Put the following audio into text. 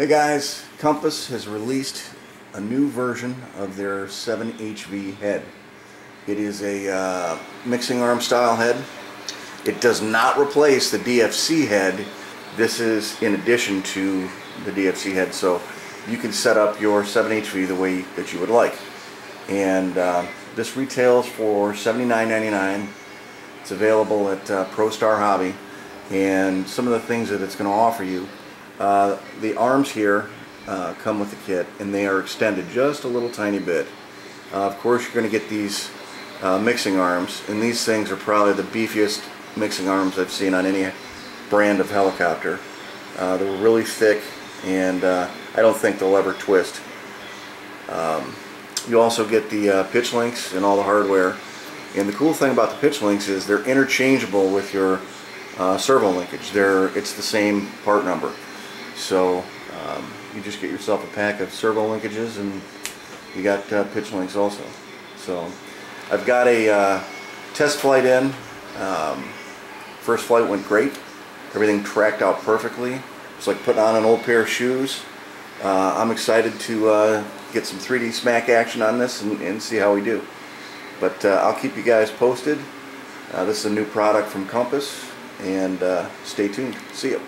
Hey guys, Compass has released a new version of their 7HV head. It is a uh, mixing arm style head. It does not replace the DFC head. This is in addition to the DFC head, so you can set up your 7HV the way that you would like. And uh, this retails for $79.99. It's available at uh, ProStar Hobby. And some of the things that it's going to offer you uh, the arms here uh, come with the kit and they are extended just a little tiny bit. Uh, of course you're going to get these uh, mixing arms and these things are probably the beefiest mixing arms I've seen on any brand of helicopter. Uh, they're really thick and I don't think they'll ever twist. Um, you also get the pitch links and all the hardware and the cool thing about the pitch links is they're interchangeable with your servo linkage. They're, it's the same part number. So um, you just get yourself a pack of servo linkages and you got uh, pitch links also. So I've got a uh, test flight in. Um, first flight went great. Everything tracked out perfectly. It's like putting on an old pair of shoes. Uh, I'm excited to uh, get some 3D smack action on this and, and see how we do. But uh, I'll keep you guys posted. Uh, this is a new product from Compass and stay tuned. See you.